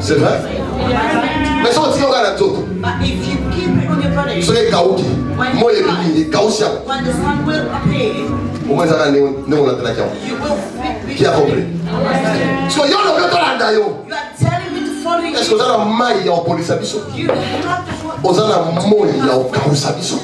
C'est vrai Mais ça, on dit qu'on a la toute. soki ekauki moi ebimini ekausi yango omoi ezaka ndenge olatelaki yango ki acomple so yo lobi otolanda yo eske oza na mai ya opolisa biso oza na moi ya okausa biso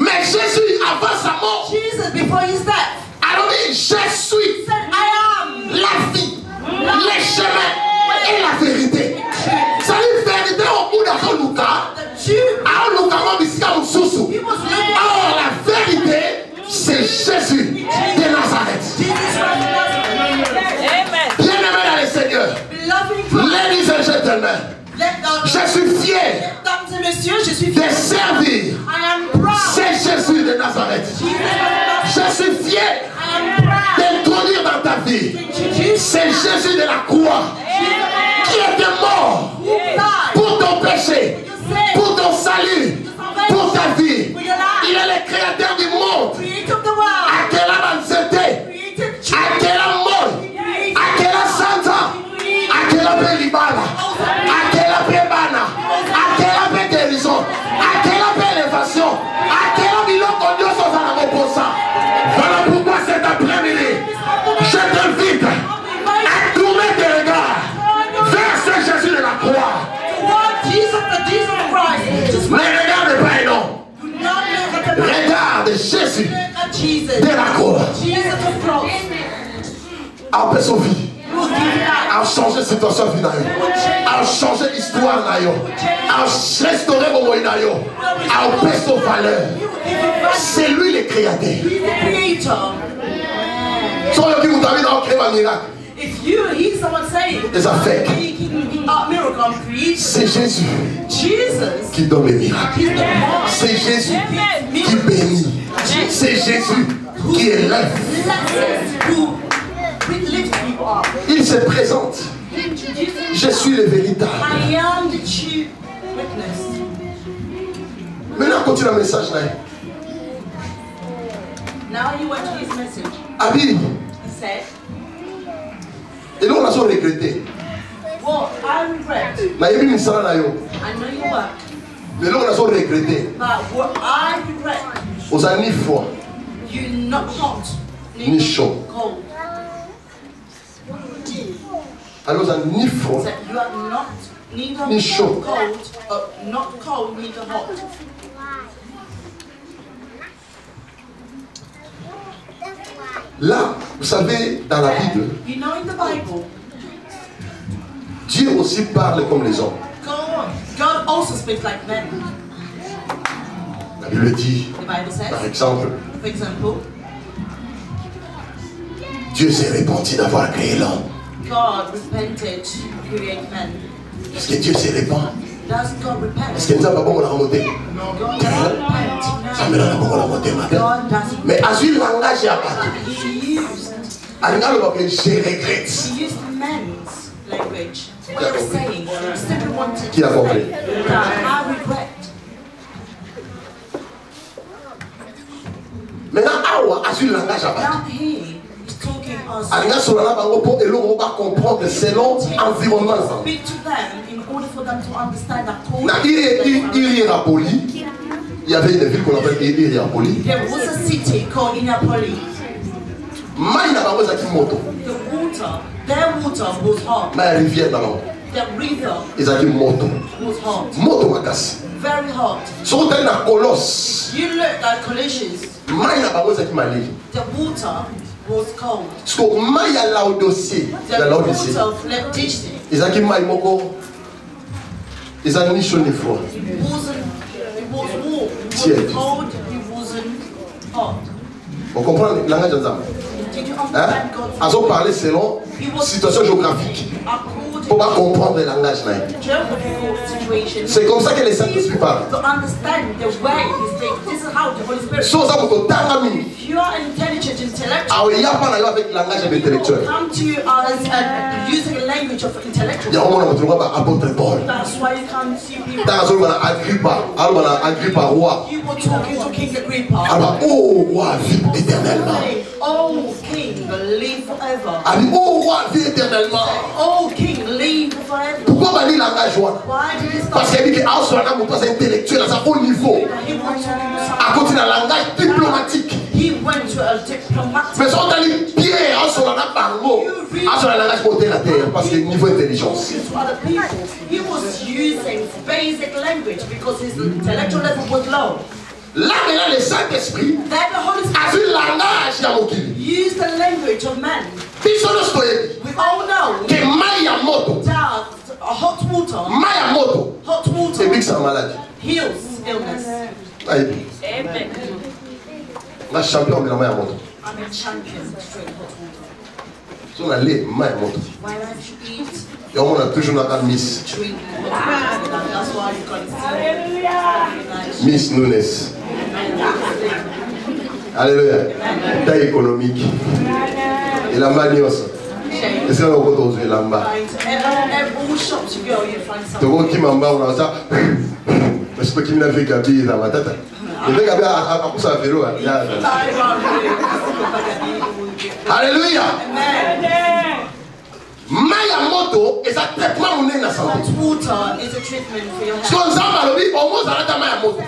mais jésus avant sa mort Jesus, before his death, alobi je suis said, I am la vie le chemin et la vérité. Zali vérité okuda akoluka the truth. aoluka ngo bisika mosusu He was looking or la vérité c'est jésus de Nazareth. bien aimé dans le seigneur Beloved in Christ, ladies and gentlemen let the je suis fier Mesdames et messieurs, je suis de fier. servir am proud. c'est jésus de nazareth. Je suis fier d'introduire dans ta vie. C'est jésus de la croix. Qui était mort pour ton péché, pour ton salut, pour ta vie. Il est le créateur du monde. Jésus de la croix. A vie. A changé situation vie na yo. A changé histoire na yo. A restauré bomoi na yo. A opé son valeur. C'est lui le créateur. He's the creator. So yo qui vous avez dans créer un miracle. If you hear someone a miracle C'est Jésus Jesus, qui donne les miracles. C'est Jésus qui bénit. C'est Jésus qui people up. Il se présente. Je suis le véritable. Maintenant, continue le message là. Abi, He said, et nous on a so regretté. Well, I regret. nayebi misala na yo I know you work, lelo nazo regrete oza ni froid you not hot, Ni chaud. alors oza ni froid That you are not neither Ni chaud. cold, uh, not cold, neither hot. là vous savez dans la bible You know in the Bible, dieu aussi parle comme les hommes God, God also speaks like men. la bible dit The Bible par says, exemple for example, dieu s'est repenti d'avoir créé l'homme God repented to create men. est-ce que dieu s'est repent Does God repent? est-ce que God doesn't repent. nzambe nanga abongola motema te God doesn't. mais azwi langage ya bato He used alingi alobaka je regrette he used men's language. What they were saying, Qui a compris? maintenant awa azwi langage ya bato Now he is talking us. alingi asola na bango mpo eloko moko bacomprendre selon environnement na bango Speak to them in order for them to understand that na Hiérapoli, il y avait une ville qu'on appelle Hiérapoli. There was a city called Inapoli. mai na bango ezalaki moto? The water, their water was hot. mai ya rivière bango The river ezalaki moto was hot. moto makasi Very hot. soki otali na colosse You look at Colossians, mai na bango ezalaki maleli the water was cold. siko mai ya laodicée The ya Laodicea ezalaki mai moko eza ni chaud ni froid It wasn't, it was warm. It Tiède. wasn't cold, it wasn't hot. ocomprendre langage ya nzambe Hein? God's azoparle selon situation géographique pour pas comprendre le langage c'est comme ça que le saint-esprit parle To understand the way he's thinking. This is how the Holy Spirit. so oza moto otanga mingi If you are intelligent, intellectual, aoya mpa na yo avec langage intellectuel. uh, language of intellectual. yango mona moto longa baapôtre paul That's why you come see people. ntango azoloba na agripa aloba na agripa roi. Aloba o roi vive éternellement. Say, Oh King, live forever. abi o roi vive éternellement Bani langage wana. Why did he parce que yebi ke aosola na moto aza intellectuel aza haut niveau. He went to akoti na langage diplomatique. A mais so otali pierre aosola na bango aosola na langage motera te parce que niveau intelligence. To other people. He was using basic language because his intellectual level was low. là maintenant le saint-esprit Spirit azwi langage ya mokili used the language of man. biso nyonso toyebi We all know. Ke mai ya moto that uh, hot water, mai ya moto. Hot water. Ebikisaka maladi heals illness. ayebi Amen. nga champion omela mai ya moto. I'm a champion. To drink hot water. so na le mai ya moto. Why don't you eat, toujours miss. Water? That's why you can see. miss nunes. Alleluya taille économique. Elamba nyonso Shame. esala okota ozwa elamba tokokima mbango na sa esi tokimi na vegabi ezanga tata evegabi akosa velo alleluya mai ya moto eza traitement monene na santé so nzambe alobi omozala ta mai ya moto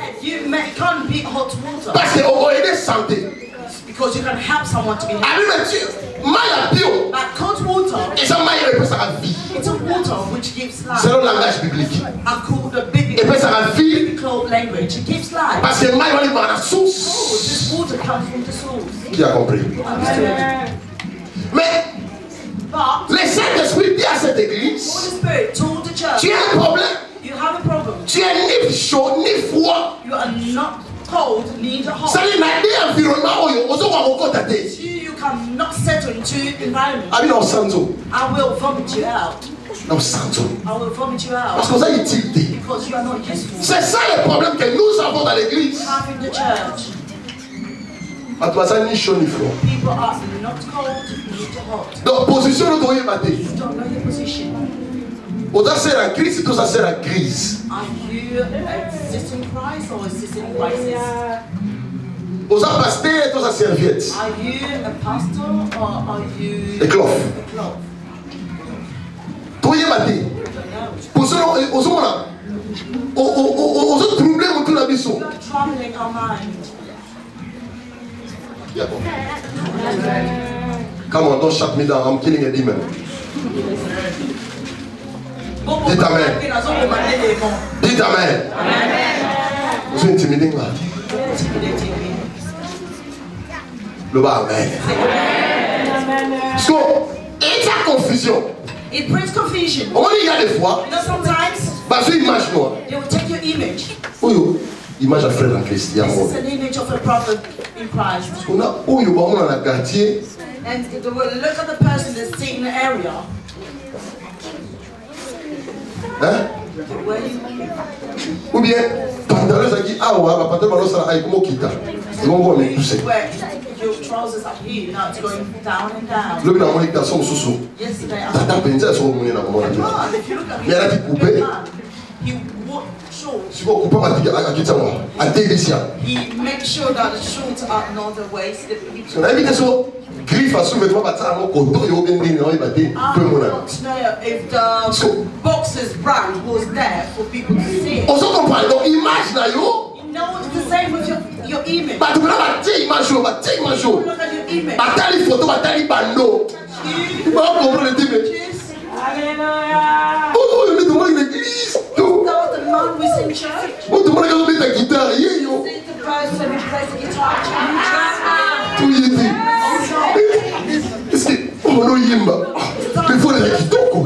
parce okoyede santé. Because you can help someone to be healthy. abi me mai ya bio But hot water, eza mai oyo epesaka vie it's a water which gives life. selon langage biblique I call the biblical, epesaka vie biblical language. It gives life. parce que mai wana ebaka na Oh, source this water comes from the source. qui a compris Understood? mais But le saint-esprit dit à cette Holy église Spirit told the church, tu as un problème you have a problem. tu es ni chaud ni froid You are not cold, neither hot. sali na de environnement oyo ozokoka kokota te You, you cannot settle into environment. abi na osanzo I will vomit you out. na osanzo I will vomit you parce out que oza utile te because you are not useful. c'est ça le problème que nous avons dans l'église Have in the church. bato baza ni chaud ni froid People are not cold, neither hot. donc position no toyeba te You don't know your position. Ser en crise to oza paster to oza serviette Are you a pastor or are you Éclophe. a cloth? toyeba te position ozomona ozotrouble motu na biso You are troubling our mind. Come on, don't shut me down. I'm killing a demon. Dites amen. Dites amen. Vous êtes intimidé là. Le bas, amen. So, et la confusion. It brings confusion. On dit il y a des fois, You know, sometimes parce que image noire. they will take your image. Oyo, image à frère en Christ. a This mot. is an image of a prophet in Christ. On a oyo ba on a quartier, And will look at the person that's sitting in the area. ou bien pantalon ezalaki awa bapantalon balosala ayi komokita ebongo bamekuse lobi namoni garso mosusu tata mpenza ya soko monena komona te mais alati coupe He makes sure that the shorts are not the waist. Griffe asu vêtement batala mo koto yo obe ndenge na oyeba te mpe mona. don't know if the So- boxes brand was there for people to see. ozo comprendre donc image na yo. You know, it's the same with your, your image. bato mpena batie image oyo batie image oyo Look at your image. batali foto batali bando. You. Bakomprendre te me choose. oyo oyo nde tomoni na See the who plays the guitar church. toye te eske omona oyemba mefonela kitoko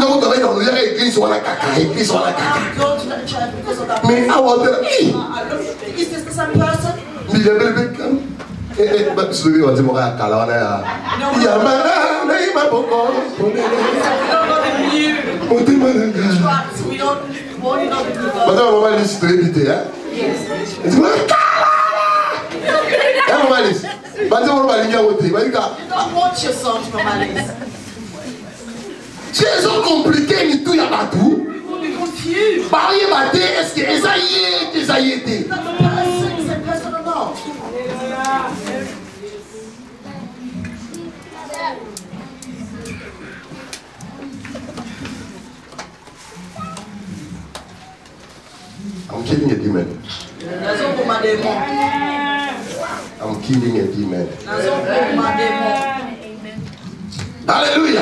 moto abai na koyaka église wana kaka église wana kaka mais awa look, is this the same person? mbila mbele bekam soki wati moko ya kala wana ya ya banana Moi, maboko, the motema na nga. tracks. We don't. Madame Mama Lise toyebi te, hein? Eti, "Moi, kalala!" Eh, Mama Lise, banze moko balingi yango te, balika, You don't watch your songs from Alice. Ya bato You will be confused. bayeba te eske killing a demon. I'm killing a demon. Hallelujah. demo. Alléluia.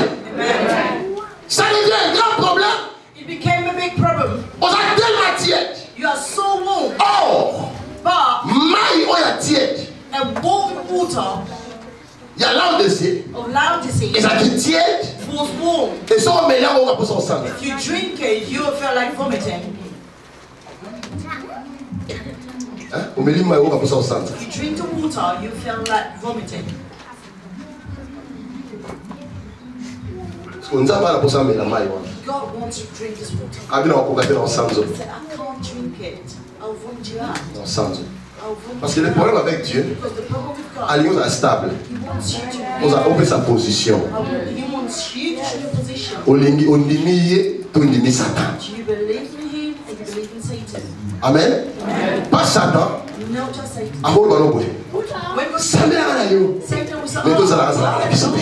Ça devient un grand problème. It became a big problem. On a tellement tiède. You are so warm, Oh. but mai oyo tiède. a warm water Ya laodicée of Laodicea ezalaki tiède was warm. eza omeli yango okaposa kosanga If you drink it, you will feel like vomiting. Kosanza If you drink the water, you feel like vomiting. God wants you to drink this water. He said, I can't drink it. I'll vomit you out. parce que le problème avec dieu Because the problem with God, alingi ozala stable. you to oza opesa position. Olingi ondimi ye to ondimi satan? Amen. Pas Satan. ahubwo ni uguhe samira arayo leto zaraza bisobe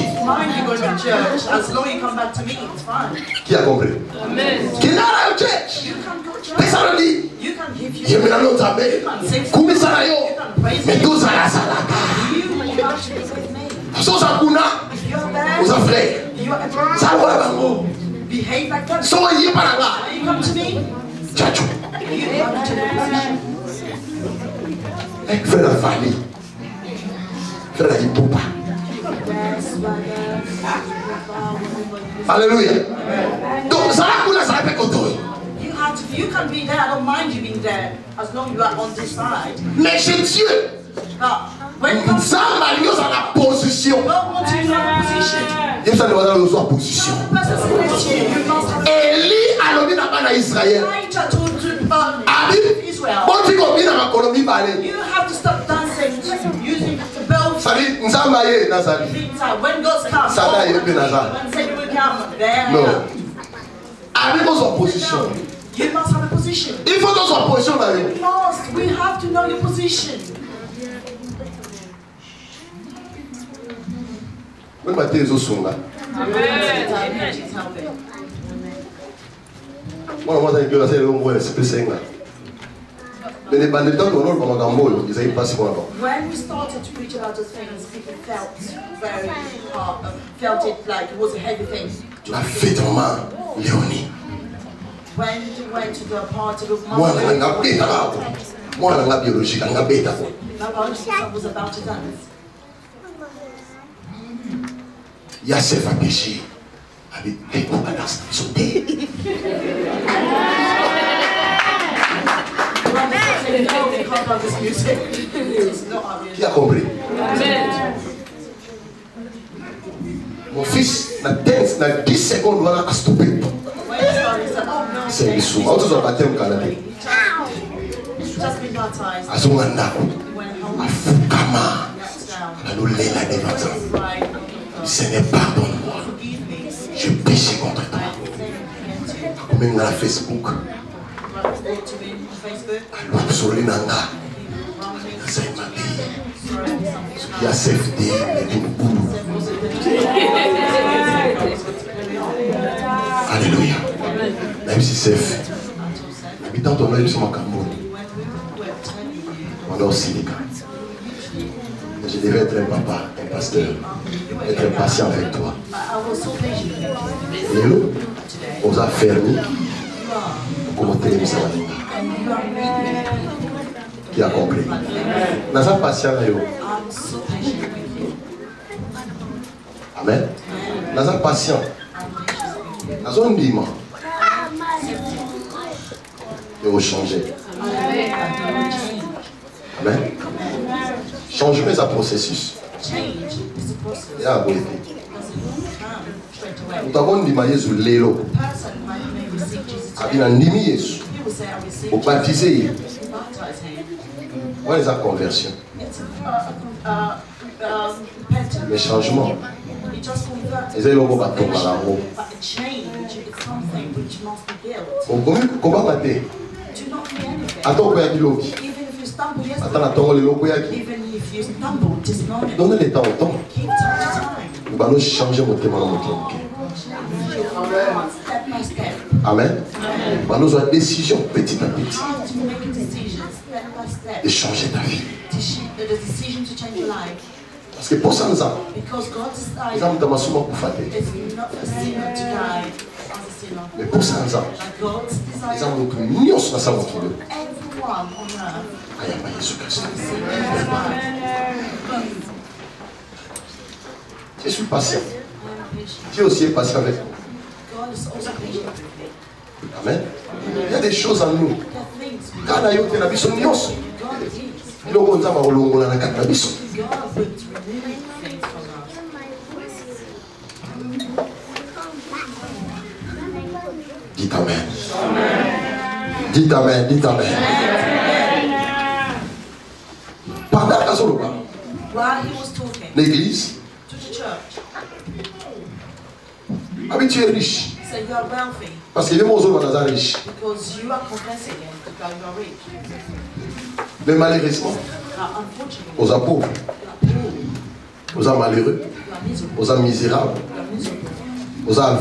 qui a compris qui n'a rien church? Pesarodi yemera notambe kumisarayo leto zaraza so zakuna uza frère zahora bango so yiparanga chacho frere ayipupa Yes, brother. alleluya donc zala kuna zala mpe kotoyo You have to. You can be there. I don't mind you being there as long as you are on this side. mais chez dieu nzambe alingi oza na position a position. bazala ozwa position The person selects you. You must have eli alobi na bana israele Elijah told to uh, abi Israel. boti kobina makolo mibale You have to stop dancing using the bell sali nzambe aye nazali big time. When God comes, Satan oh, is looking at that. when Satan will come, there I no am. abi kozwa position? You must have a position. il faut tozwa position na yo You must. We have to know your position. oyeba te ezosunga Jesus help it. Mwana mwasi alikiola sa elongo oyo esipesenga mene bandeli ntango onoloba makambo oyo ezali mpasi mpona bango When we started to preach about those things, people felt very hard, uh, felt it like it was a heavy thing. to na preach. fete mama leoni When we went to the party with mwana na nga Mama, beta kako mwana na nga biologique anga beta ko was about to dance. ya chef a péché qui a compris mon fils na 10 na 10 secondes oh no, c'est azonga ndako He went home, afukama knelt down, alolela devant nzambe cried, seigneur pardonne-moi forgive me. je péché contre toi. Même dans Facebook. Absolument nanga. Il y a CFD, il y a boulot. Alléluia. Même si CF, habitant ton œil sur ma camoune. On a aussi les cas. Je devais être un papa un pasteur être patient avec toi okomotelemisa baninga and you are really, qui a compris? Patient with you. amen naza patient I'm patient with you. nazondima ekochange I will change. amen changement eza processus. Change. Is the process. ya boye te Doesn't away. moto akondima yesu obaptize ye him. wana eza conversion a, mais changement eza eloko batombaka yango a is okomi kobanga te ata okoyaki loki Even if you stumble lelo okoyaki even if you stumble donne le temps au temps keep time to time. bano changer motema na moto moke Step by step. amen. Décision petit à petit. Time to make a decision, step by step. de changer ta vie. To sh- The decision to change your life. parce que mposa nzambe Because God eza decided moto amasuma kufa te mais nzambe nyonso na sa je suis patient. Dieu aussi est patient avec nous. Amen. Il y a des choses en nous. There are things we kaka na yo te na biso nyonso God is. biloko nzambe akolongola na kati na biso God will remove things from us. dites amen dites amen dites amen. Pendant kazoloba While he was talking l'église. to the church, abi tu es riche. Parce que ye mo ozoloba naza riche. Mais malheureusement Now, unfortunately, oza pauvre you are poor, oza malheureux you are miserable, oza misérable you are miserable, oza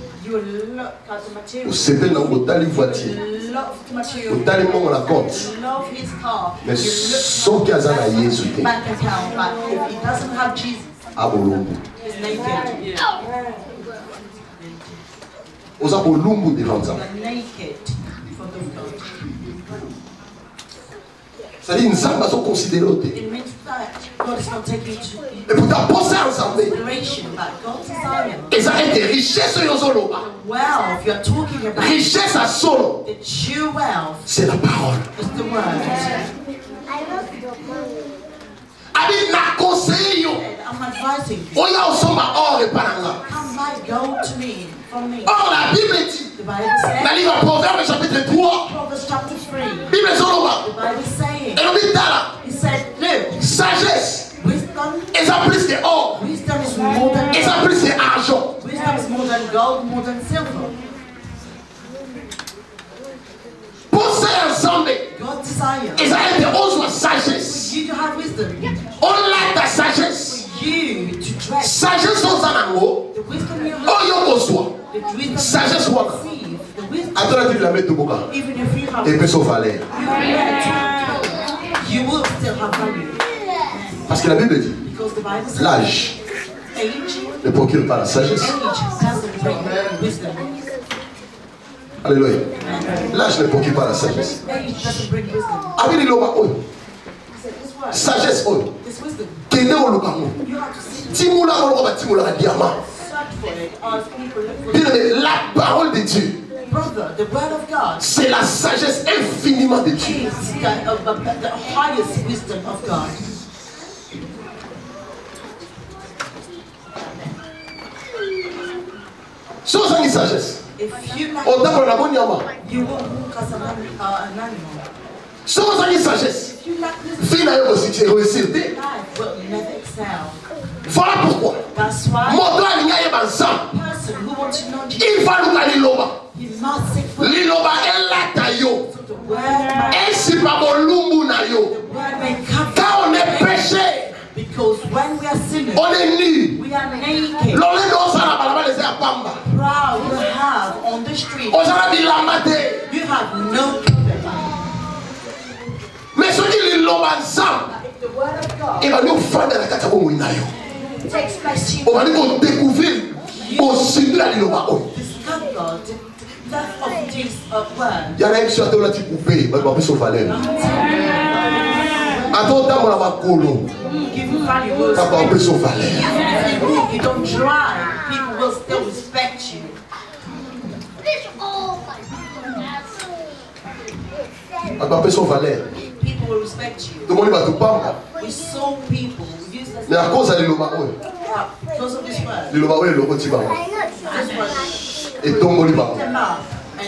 Nango otali voiture otali mbongo na compte. Mais soki aza na yesu te abolumbu oza bolumbu devant nzambe Cestadire nzambe azoconsidere o te pourtant posa ya nzambe eza ete richesse oyo ozoloba richesse ya solo. c'est la parole. abi nakonseye yo. Oya osomba or epa na nga or la bible dit. Na says, livre proverbe chapitre 3 Proverbs chapter 3, bible ezoloba the Saying, elobi tala He said, sagesse. Wisdom, eza plus que or. Wisdom is more than plus que argent. Wisdom is more than gold, more than silver. God desire. Sagesse. You to have wisdom, olata sagesse. You to dress sagesse oza nango the wisdom you have, the wisdom Sagesse the atala bible ya metoboka even if you have epesa valeur you will still have value. parce que la bible dit l'âge ne procure pas la sagesse. Alléluia. L'âge ne procure pas la sagesse. Age doesn't bring wisdom. abi liloba oyo sagesse oyo kende oluka ngo you have to seek timula diamant. Bien la parole de dieu Brother, the word of God. C'est la sagesse infiniment de dieu. Is the, uh, the, the highest wisdom of God. so ozangi sagesse. If you lack, otambola na bonyama you will walk as an, anim- uh, an animal. so ozangi sagesse. If you lack wisdom, vi na yo réussir te life will never excel. voilà pourquoi. That's why moto alingi ayeba nzambe person who wants to know Jesus, il va luka liloba liloba elata yo. Esipa bolumbu na yo. Quand on est péché on est nu we are naked, lolenge osala ya pamba proud to have on the street. bilamba te You mais soki liloba nzambe ebandi ofanda na kati ya bomoi na yo you, yala yesu ate olati kupe bato bapeso valeur. Ata otambola makolo. Bato bapeso valeur. Bato bapeso valeur. Tomoni bato pamba. Me akoza liloba oyo. Liloba oyo eloko ntibango Etomboli bango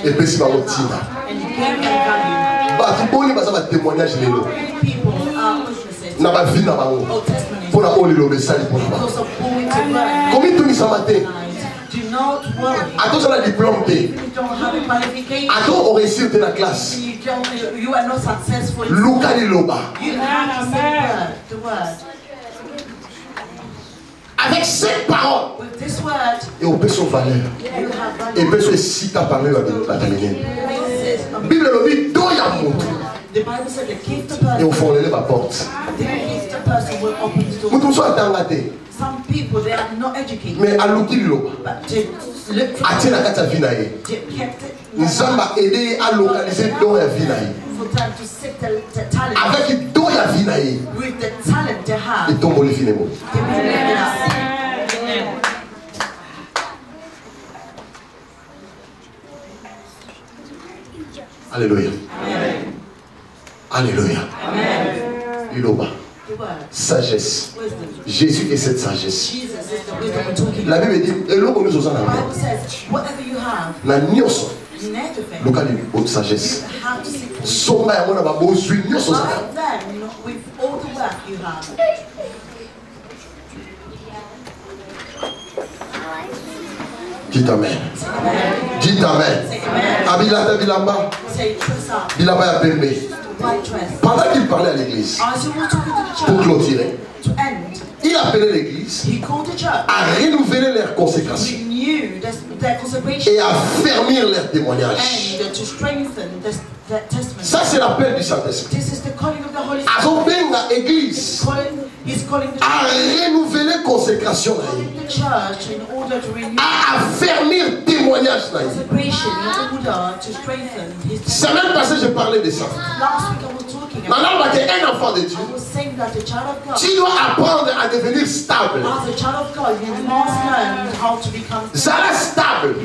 epesi bango ntina bato boni baza batémoignage lelo na bavi na bango mpona oyo liloba esali mpona bango komitunisama te worry. atozala diplôme te ato oresir te na classe. Luka liloba You have to say the word. The word. avec cette parole With this word, eopesa valeur you have value. epesa esika parmi bato minene Places. Um, bible elobi doya moto The Bible said the gift of person, eofonlele baporte the gift of person will open the door. moto mosusu atanga te Some people they are not educated, me aluki for atie na aide ye alokalize don ya avec don ya vi na ye with the talent they have. etomboli vi alleluya alleluya liloba The word, sagesse. Jésus est cette sagesse. La bible dit nango Luka libo sagesse. Somba yango na babozwi nyonso dit amen dit amen abilata bilamba bilamba ya pembe pendant qu'il parlait à l'église the pour clôturer il appelait l'église à renouveler leur consécration renew their, their consecration, et à fermir leur témoignage and to strengthen their, their testimony. Ça c'est l'appel du Saint-Esprit. This is the calling of the Holy Spirit. azobenga He's église. calling, he's calling the à renouveler consécration à affermir témoignage semaine passée je parlais de ça. Maintenant que un enfant de Dieu tu dois apprendre à devenir stable. As a child of God, you must learn how to become zala stable.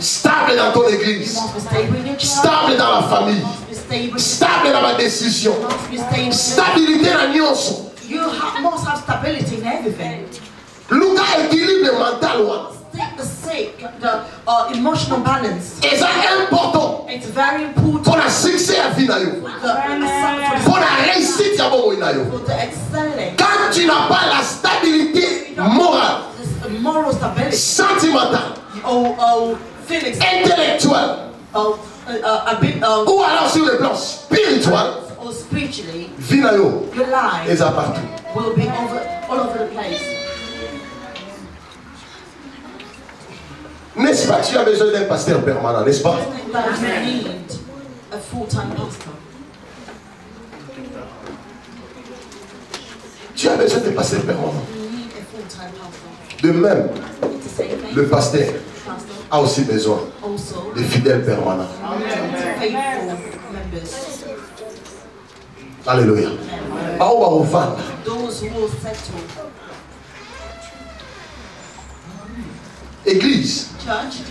Stable. dans ton église stable dans la famille. Stable. dans ma décision. Stabilité na nyonso You ha- must have stability in everything. luka équilibre mental wana Take the sake, the uh, emotional balance. eza important. It's very important. Mpona succès ya vie na yo for the, for mpona réussite ya bomoi na yo for the excelling, quand tu n'as pas la stabilité morale this moral stability, sentimentale or, or feelings, intellectuelle or uh, uh, a bit, uh, ou alors sur le plan spirituel vie na yo eza partout. will be over, all over the place. n'est-ce pas tu as besoin d'un pasteur permanent n'est-ce pas? That you need a full-time pastor. tu as besoin d'un pasteur permanent. De même le pasteur a aussi besoin also de fidèles permanents. Alléluia. Bao bakovanda Those who will settle. église. Church,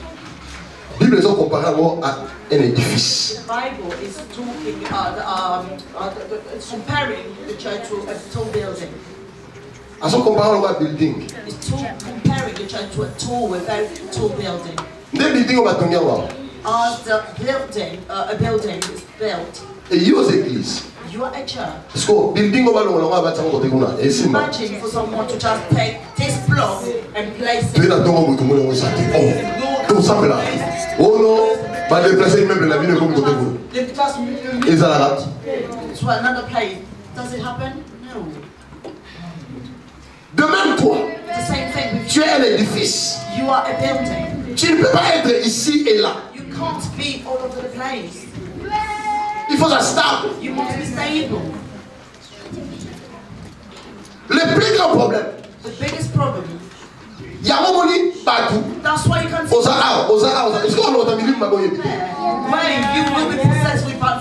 bible ezokompare yango à un édifice. The Bible is talking, uh, the, um, uh, the, comparing the church to a tall building. Azokompare yango à building It's tall, comparing the church to a tall, a very tall building. nde building oyo batongi yango As the building, uh, a building is built, eyi aux églises you are a church. parce que building oyo balongola yango abatiyango kote kuna esimba Imagine for someone to just take this block and place toye it. na ntongo moto moni yango eza te o tosambela ono badeplace immeuble na bino ekomi kote kuna They just move ezalaka to another place. Does it happen? De même toi tu es un édifice tu ne peux pas être ici et là. You can't be all over the place. il faut être stable. You must be stable. le plus grand problème The biggest problem, yango moni bato That's why you can see oza awa oza awa. Esika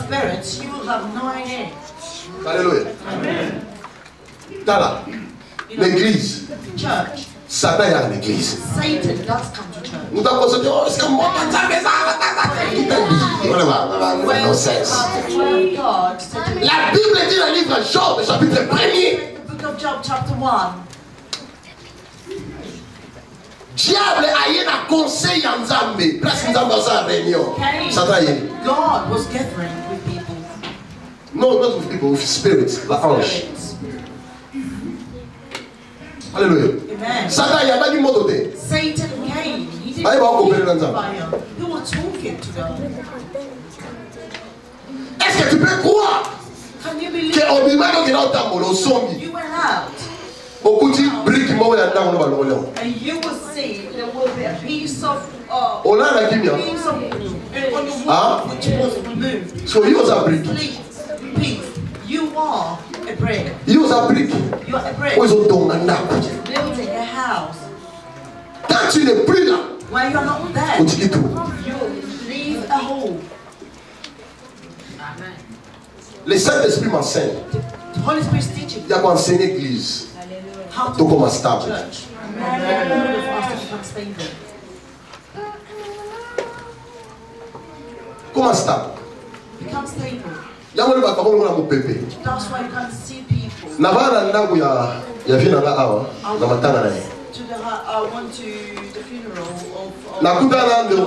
te alleluya tala l'église. Church, satan yaka na église Satan does come to church. mutu akoso te oh, esika moko nzambe eza When nonsense. the child of God, Satan la bible dit dans le livre job chapitre 1er the book of Job, chapter 1, diable aye na conseil ya nzambe place nzambe aza réunion. Satan aye God was gathering with people. no not with people with spirits la ange Spirits. alleluya Amen. satan ayambaki moto te Satan came. He didn't Aye, ba kopere na speak to nzambe. fire. He was talking to God. est-ce que tu peux croire Can you ke believe obimaki okenda otambola osombi you went out okuti brike moko ya ntango no balongoli yango and you will see there will be a piece of uh, olala kimia piece of on your Huh? wall which was removed. so yo oza brike Please, peace. You are a brick. Are a brick. oyo ezotonga ndako Building a house. quand tu n'es plus là When you're not there, otiki tout you leave a hole. le saint-esprit m'enseigne. The Holy Spirit is teaching. Ya koenseigne église how to tokoma stable? To become stable. yango nde bato bakolongola mopepe. Nabaa na ndako ya vie nanga awa na matanga na ye. nakutana na ndeko.